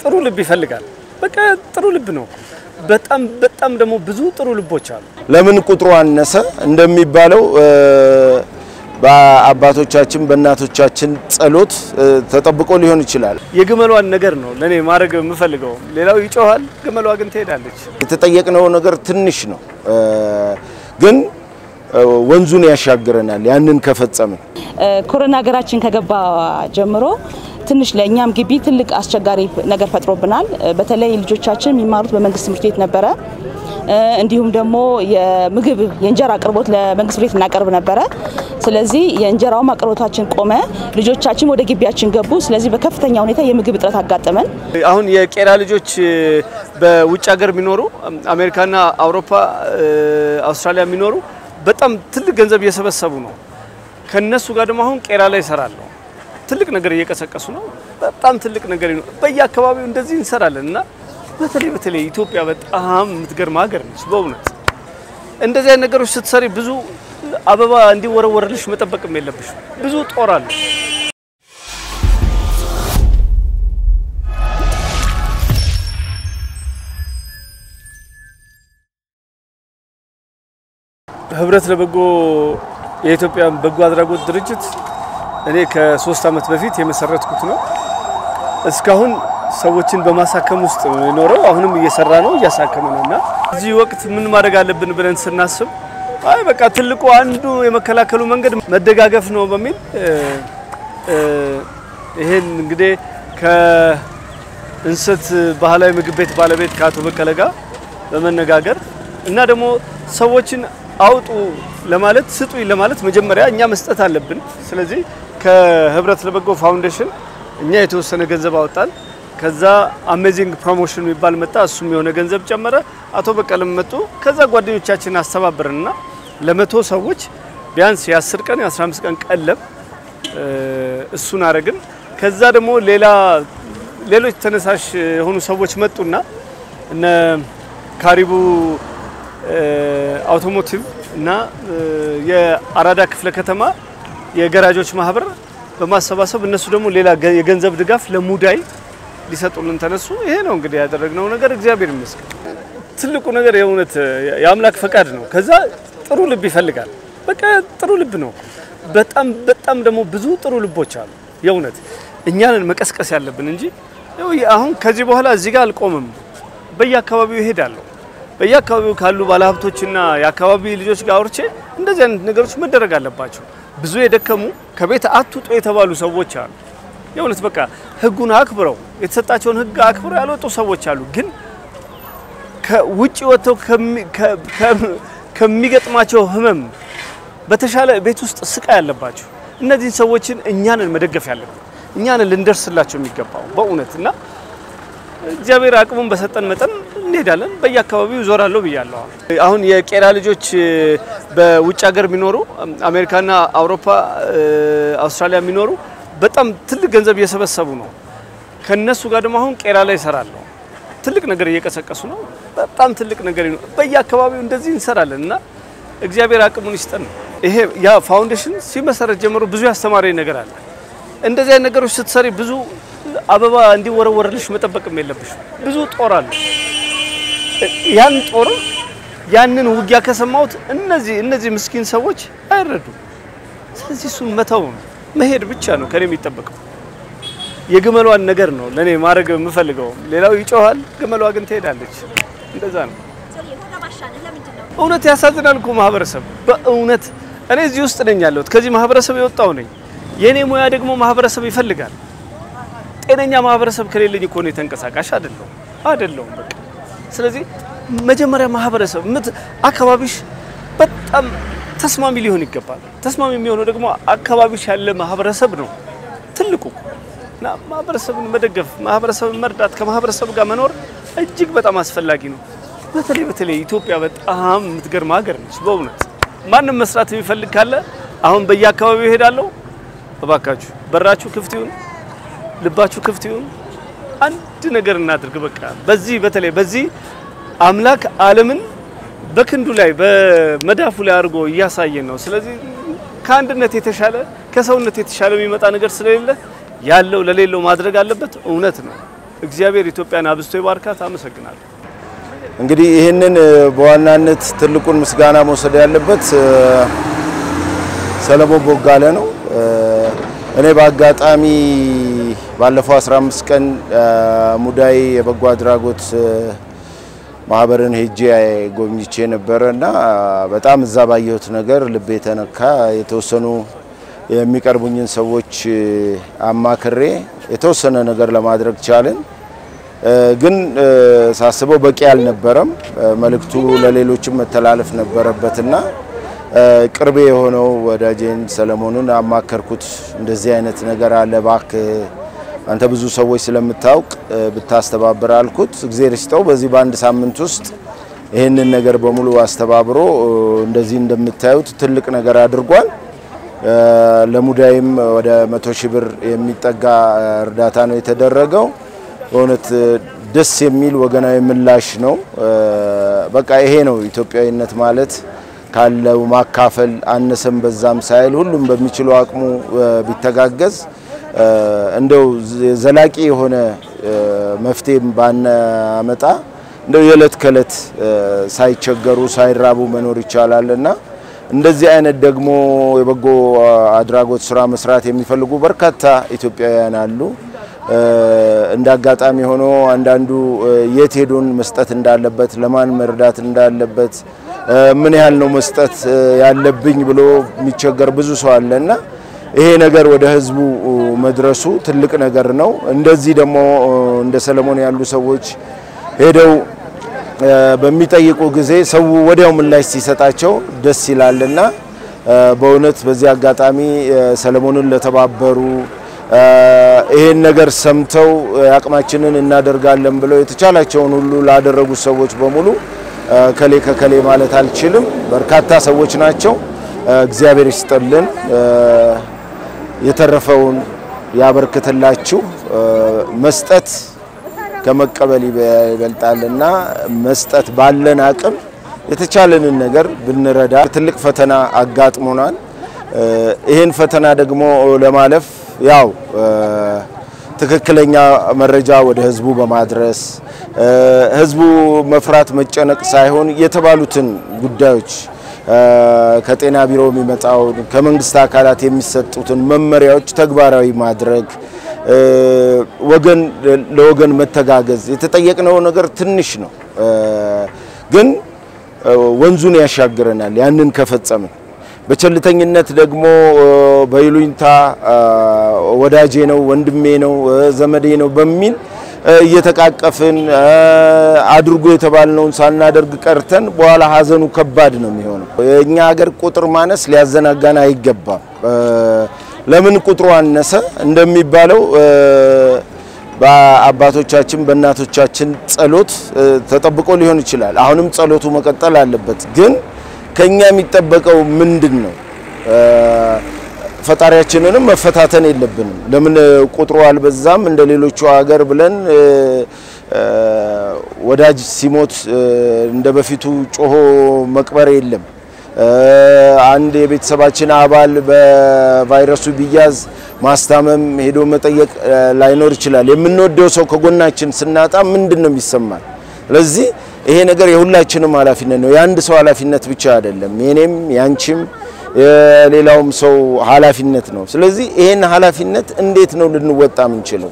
ጥሩ ልብ ይፈልጋል። በቃ ጥሩ ልብ ነው። በጣም በጣም ደግሞ ብዙ ጥሩ ልቦች አሉ። ለምን ቁጥሩ አነሰ እንደሚባለው በአባቶቻችን በእናቶቻችን ጸሎት ተጠብቆ ሊሆን ይችላል። የግመሏን ነገር ነው ለኔ ማድረግ የምፈልገው። ሌላው ይጮሃል፣ ግመሏ ግን ትሄዳለች። የተጠየቅነው ነገር ትንሽ ነው፣ ግን ወንዙን ያሻግረናል። ያንን ከፈጸምን ኮሮና ሀገራችን ከገባ ጀምሮ ትንሽ ለእኛም ግቢ ትልቅ አስቸጋሪ ነገር ፈጥሮብናል። በተለይ ልጆቻችን የሚማሩት በመንግስት ትምህርት ቤት ነበረ። እንዲሁም ደግሞ የምግብ የእንጀራ አቅርቦት ለመንግስት ቤት እናቀርብ ነበረ። ስለዚህ የእንጀራውም አቅርቦታችን ቆመ፣ ልጆቻችን ወደ ግቢያችን ገቡ። ስለዚህ በከፍተኛ ሁኔታ የምግብ እጥረት አጋጠመን። አሁን የቄራ ልጆች በውጭ ሀገር የሚኖሩ አሜሪካና አውሮፓ፣ አውስትራሊያ የሚኖሩ በጣም ትልቅ ገንዘብ እየሰበሰቡ ነው። ከነሱ ጋር ደግሞ አሁን ቄራ ላይ እሰራለሁ። ትልቅ ነገር እየቀሰቀሱ ነው። በጣም ትልቅ ነገር ነው። በየአካባቢው እንደዚህ እንሰራለን እና በተለይ በተለይ ኢትዮጵያ በጣም የምትገርም ሀገር ነች። በእውነት እንደዚህ አይነት ነገሮች ስትሰሪ ብዙ አበባ እንዲወረወርልሽ መጠበቅም የለብሽ። ብዙ ጦር አለ። ህብረት ለበጎ የኢትዮጵያ በጎ አድራጎት ድርጅት እኔ ከሶስት ዓመት በፊት የመሰረትኩት ነው። እስካሁን ሰዎችን በማሳከም ውስጥ ነው የኖረው። አሁንም እየሰራ ነው፣ እያሳከመ ነው እና እዚህ ወቅት ምን ማድረግ አለብን ብለን ስናስብ አይ በቃ ትልቁ አንዱ የመከላከሉ መንገድ መደጋገፍ ነው በሚል ይሄን እንግዲህ ከእንሰት ባህላዊ ምግብ ቤት ባለቤት ከአቶ በቀለ ጋር በመነጋገር እና ደግሞ ሰዎችን አውጡ ለማለት ስጡኝ ለማለት መጀመሪያ እኛ መስጠት አለብን። ስለዚህ ከህብረት ለበጎ ፋውንዴሽን እኛ የተወሰነ ገንዘብ አወጣን። ከዛ አሜዚንግ ፕሮሞሽን የሚባል መጣ። እሱም የሆነ ገንዘብ ጨመረ። አቶ በቀለም መጡ። ከዛ ጓደኞቻችን አስተባበርንና ለመቶ ሰዎች ቢያንስ የ10 ቀን የ15 ቀን ቀለብ እሱን አረግን። ከዛ ደግሞ ሌላ ሌሎች ተነሳሽ የሆኑ ሰዎች መጡና እነ ካሪቡ አውቶሞቲቭ እና የአራዳ ክፍለ ከተማ የገራጆች ማህበር በማሰባሰብ እነሱ ደግሞ ሌላ የገንዘብ ድጋፍ ለሙዳይ ሊሰጡልን ተነሱ። ይሄ ነው እንግዲህ ያደረግነው ነገር። እግዚአብሔር ይመስገን። ትልቁ ነገር የእውነት የአምላክ ፈቃድ ነው። ከዛ ጥሩ ልብ ይፈልጋል። በቃ ጥሩ ልብ ነው። በጣም በጣም ደግሞ ብዙ ጥሩ ልቦች አሉ። የእውነት እኛንን መቀስቀስ ያለብን እንጂ አሁን ከዚህ በኋላ እዚህ ጋር አልቆምም። በየአካባቢው ይሄዳለሁ። በየአካባቢው ካሉ ባለሀብቶችና የአካባቢ ልጆች ጋር አውርቼ እንደዚህ አይነት ነገሮች መደረግ አለባቸው። ብዙ የደከሙ ከቤት አትውጡ የተባሉ ሰዎች አሉ። የእውነት በቃ ሕጉን አክብረው የተሰጣቸውን ሕግ አክብረው ያልወጡ ሰዎች አሉ። ግን ከውጭ ወጥተው ከሚገጥማቸው ህመም በተሻለ ቤት ውስጥ ስቃይ ያለባቸው እነዚህን ሰዎችን እኛንን መደገፍ ያለብን እኛንን ልንደርስላቸው የሚገባው በእውነት እና እግዚአብሔር አቅሙን በሰጠን መጠን እንሄዳለን። በየአካባቢው ዞራለሁ ብያለሁ። አሁን የቄራ ልጆች በውጭ ሀገር የሚኖሩ አሜሪካና አውሮፓ፣ አውስትራሊያ የሚኖሩ በጣም ትልቅ ገንዘብ እየሰበሰቡ ነው። ከነሱ ጋር ደግሞ አሁን ቄራ ላይ እሰራለሁ። ትልቅ ነገር እየቀሰቀሱ ነው። በጣም ትልቅ ነገር በየአካባቢው እንደዚህ እንሰራለን እና እግዚአብሔር አቅሙን ይስጠን። ይሄ ያ ፋውንዴሽን ሲመሰረት ጀምሮ ብዙ ያስተማረኝ ነገር አለ። እንደዚህ አይነት ነገሮች ስትሰሪ ብዙ አበባ እንዲወረወርልሽ መጠበቅም የለብሽ። ብዙ ጦር አለ። ያን ጦር ያንን ውጊያ ከሰማሁት እነዚህ እነዚህ ምስኪን ሰዎች አይረዱም። ስለዚህ እሱን መተው ነው መሄድ ብቻ ነው ከኔ የሚጠበቀው። የግመሏን ነገር ነው ለኔ ማድረግ የምፈልገው። ሌላው ይጮሃል፣ ግመሏ ግን ትሄዳለች። እንደዛ ነው። እውነት ያሳዝናል እኮ ማህበረሰብ። በእውነት እኔ እዚህ ውስጥ ነኝ ያለሁት፣ ከዚህ ማህበረሰብ የወጣው ነኝ። የኔ ሙያ ደግሞ ማህበረሰብ ይፈልጋል። ጤነኛ ማህበረሰብ ከሌለኝ እኮ ነው የተንቀሳቃሽ አይደለሁም አይደለሁም በቃ። ስለዚህ መጀመሪያ ማህበረሰብ አካባቢሽ በጣም ተስማሚ ሊሆን ይገባል። ተስማሚ የሚሆነው ደግሞ አካባቢሽ ያለ ማህበረሰብ ነው ትልቁ እና ማህበረሰብን መደገፍ፣ ማህበረሰብን መርዳት፣ ከማህበረሰብ ጋር መኖር እጅግ በጣም አስፈላጊ ነው። በተለይ በተለይ ኢትዮጵያ በጣም የምትገርም ሀገር ነች። በእውነት ማንም መስራት የሚፈልግ ካለ አሁን በየአካባቢው ይሄዳለሁ። እባካችሁ በራችሁ ክፍት ይሁን፣ ልባችሁ ክፍት ይሁን። አንድ ነገር እናድርግ። በቃ በዚህ በተለይ በዚህ አምላክ ዓለምን በክንዱ ላይ በመዳፉ ላይ አድርጎ እያሳየን ነው። ስለዚህ ከአንድነት የተሻለ ከሰውነት የተሻለ የሚመጣ ነገር ስለሌለ ያለው ለሌለው ማድረግ አለበት። እውነት ነው። እግዚአብሔር ኢትዮጵያን አብዝቶ ይባርካት። አመሰግናለሁ። እንግዲህ ይህንን በዋናነት ትልቁን ምስጋና መውሰድ ያለበት ሰለሞን ቦጋለ ነው። እኔ በአጋጣሚ ባለፈው 15 ቀን ሙዳይ የበጎ አድራጎት ማህበርን ሄጄ ጎብኝቼ ነበረ እና በጣም እዛ ባየሁት ነገር ልቤ ተነካ። የተወሰኑ የሚቀርቡኝን ሰዎች አማክሬ የተወሰነ ነገር ለማድረግ ቻልን። ግን ሳስበው በቂ አልነበረም። መልእክቱ ለሌሎችም መተላለፍ ነበረበትና ቅርቤ የሆነው ወዳጄን ሰለሞንን አማከርኩት። እንደዚህ አይነት ነገር አለ እባክህ አንተ ብዙ ሰዎች ስለምታውቅ ብታስተባብር አልኩት። እግዜር ይስጠው በዚህ በአንድ ሳምንት ውስጥ ይህንን ነገር በሙሉ አስተባብሮ እንደዚህ እንደምታዩት ትልቅ ነገር አድርጓል። ለሙዳይም ወደ መቶ ሺህ ብር የሚጠጋ እርዳታ ነው የተደረገው። በእውነት ደስ የሚል ወገናዊ ምላሽ ነው። በቃ ይሄ ነው ኢትዮጵያዊነት ማለት ካለው ማካፈል አነሰም በዛም ሳይል ሁሉም በሚችለው አቅሙ ቢተጋገዝ እንደው ዘላቂ የሆነ መፍትሄም ባናመጣ እንደው የዕለት ከዕለት ሳይቸገሩ ሳይራቡ መኖር ይቻላል እና እንደዚህ አይነት ደግሞ የበጎ አድራጎት ስራ መስራት የሚፈልጉ በርካታ ኢትዮጵያውያን አሉ። እንደ አጋጣሚ ሆኖ አንዳንዱ የት ሄዶን መስጠት እንዳለበት፣ ለማን መርዳት እንዳለበት፣ ምን ያህል ነው መስጠት ያለብኝ ብሎ የሚቸገር ብዙ ሰው አለ እና ይሄ ነገር ወደ ህዝቡ መድረሱ ትልቅ ነገር ነው። እንደዚህ ደግሞ እንደ ሰለሞን ያሉ ሰዎች ሄደው በሚጠይቁ ጊዜ ሰው ወዲያው ምላሽ ሲሰጣቸው ደስ ይላልና በእውነት በዚህ አጋጣሚ ሰለሞንን ለተባበሩ ይሄን ነገር ሰምተው አቅማችንን እናደርጋለን ብለው የተቻላቸውን ሁሉ ላደረጉ ሰዎች በሙሉ ከሌ ከከሌ ማለት አልችልም። በርካታ ሰዎች ናቸው። እግዚአብሔር ይስጥልን፣ የተረፈውን ያበርክትላችሁ። መስጠት ከመቀበል ይበልጣልና መስጠት ባለን አቅም የተቻለንን ነገር ብንረዳ። ትልቅ ፈተና አጋጥሞናል። ይህን ፈተና ደግሞ ለማለፍ ያው ትክክለኛ መረጃ ወደ ህዝቡ በማድረስ ህዝቡ መፍራት መጨነቅ ሳይሆን የተባሉትን ጉዳዮች ከጤና ቢሮ የሚመጣውን ከመንግስት አካላት የሚሰጡትን መመሪያዎች ተግባራዊ ማድረግ ወገን ለወገን መተጋገዝ። የተጠየቅነው ነገር ትንሽ ነው፣ ግን ወንዙን ያሻግረናል። ያንን ከፈጸምን በቸልተኝነት ደግሞ በይሉኝታ ወዳጄ ነው፣ ወንድሜ ነው፣ ዘመዴ ነው በሚል እየተቃቀፍን አድርጎ የተባልነውን ሳናደርግ ቀርተን በኋላ ሀዘኑ ከባድ ነው የሚሆነው። የእኛ ሀገር ቁጥር ማነስ ሊያዘናጋን አይገባም። ለምን ቁጥሩ አነሰ እንደሚባለው በአባቶቻችን በእናቶቻችን ጸሎት ተጠብቆ ሊሆን ይችላል። አሁንም ጸሎቱ መቀጠል አለበት። ግን ከኛ የሚጠበቀው ምንድን ነው? ፈጣሪያችንንም መፈታተን የለብንም። ለምን ቁጥሩ አልበዛም እንደ ሌሎቹ ሀገር ብለን ወዳጅ ሲሞት እንደ በፊቱ ጮሆ መቅበር የለም። አንድ የቤተሰባችን አባል በቫይረሱ ቢያዝ ማስታመም ሄዶ መጠየቅ ላይኖር ይችላል። የምንወደው ሰው ከጎናችን ስናጣ ምንድን ነው የሚሰማን? ስለዚህ ይሄ ነገር የሁላችንም ኃላፊነት ነው። የአንድ ሰው ኃላፊነት ብቻ አይደለም። የኔም ያንቺም የሌላውም ሰው ኃላፊነት ነው። ስለዚህ ይሄን ኃላፊነት እንዴት ነው ልንወጣ የምንችለው?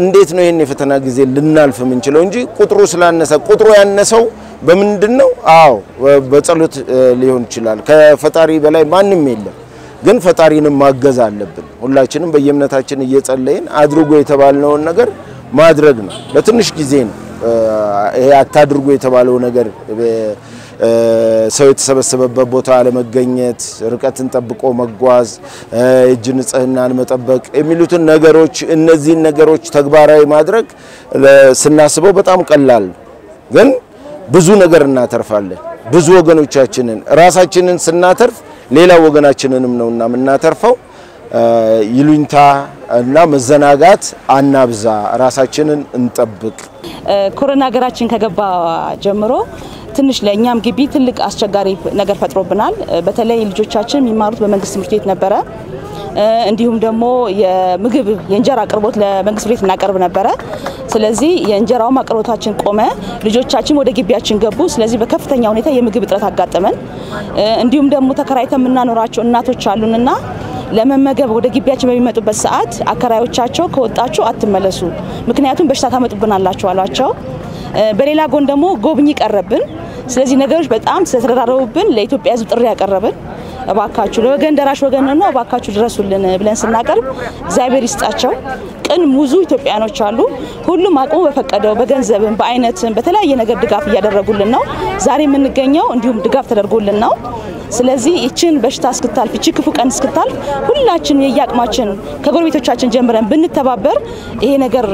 እንዴት ነው ይሄን የፈተና ጊዜ ልናልፍ የምንችለው እንጂ ቁጥሩ ስላነሰ ቁጥሩ ያነሰው በምንድን ነው? አዎ በጸሎት ሊሆን ይችላል። ከፈጣሪ በላይ ማንም የለም። ግን ፈጣሪንም ማገዝ አለብን። ሁላችንም በየእምነታችን እየጸለይን አድርጎ የተባልነውን ነገር ማድረግ ነው። ለትንሽ ጊዜ ነው ይሄ አታድርጎ የተባለው ነገር ሰው የተሰበሰበበት ቦታ አለመገኘት፣ ርቀትን ጠብቆ መጓዝ፣ እጅ ንጽህናን መጠበቅ የሚሉትን ነገሮች እነዚህን ነገሮች ተግባራዊ ማድረግ ስናስበው በጣም ቀላል ነው። ግን ብዙ ነገር እናተርፋለን። ብዙ ወገኖቻችንን ራሳችንን ስናተርፍ ሌላ ወገናችንንም ነውና የምናተርፈው። ይሉኝታ እና መዘናጋት አናብዛ፣ ራሳችንን እንጠብቅ። ኮሮና ሀገራችን ከገባ ጀምሮ ትንሽ ለእኛም ግቢ ትልቅ አስቸጋሪ ነገር ፈጥሮብናል። በተለይ ልጆቻችን የሚማሩት በመንግስት ትምህርት ቤት ነበረ። እንዲሁም ደግሞ የምግብ የእንጀራ አቅርቦት ለመንግስት ቤት እናቀርብ ነበረ። ስለዚህ የእንጀራውም አቅርቦታችን ቆመ። ልጆቻችን ወደ ግቢያችን ገቡ። ስለዚህ በከፍተኛ ሁኔታ የምግብ እጥረት አጋጠመን። እንዲሁም ደግሞ ተከራይተን የምናኖራቸው እናቶች አሉንና ለመመገብ ወደ ግቢያችን በሚመጡበት ሰዓት አከራዮቻቸው ከወጣችሁ አትመለሱ፣ ምክንያቱም በሽታ ታመጡብናላችሁ አሏቸው። በሌላ ጎን ደግሞ ጎብኚ ቀረብን። ስለዚህ ነገሮች በጣም ስለተደራረቡብን ለኢትዮጵያ ሕዝብ ጥሪ ያቀረብን እባካችሁ ለወገን ደራሽ ወገን ነው፣ እባካችሁ ድረሱልን ብለን ስናቀርብ እግዚአብሔር ይስጣቸው ቅን ብዙ ኢትዮጵያኖች አሉ። ሁሉም አቅሙ በፈቀደው በገንዘብም በአይነትም በተለያየ ነገር ድጋፍ እያደረጉልን ነው። ዛሬ የምንገኘው እንዲሁም ድጋፍ ተደርጎልን ነው። ስለዚህ ይችን በሽታ እስክታልፍ ይቺ ክፉ ቀን እስክታልፍ ሁላችን የየአቅማችን ከጎረቤቶቻችን ጀምረን ብንተባበር ይሄ ነገር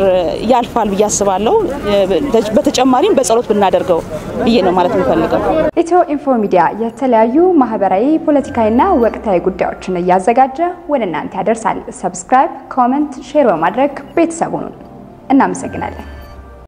ያልፋል ብዬ አስባለሁ። በተጨማሪም በጸሎት ብናደርገው ብዬ ነው ማለት የምፈልገው። ኢትዮ ኢንፎ ሚዲያ የተለያዩ ማህበራዊ፣ ፖለቲካዊና ወቅታዊ ጉዳዮችን እያዘጋጀ ወደ እናንተ ያደርሳል። subscribe፣ comment፣ share በማድረግ ቤተሰቡን እናመሰግናለን።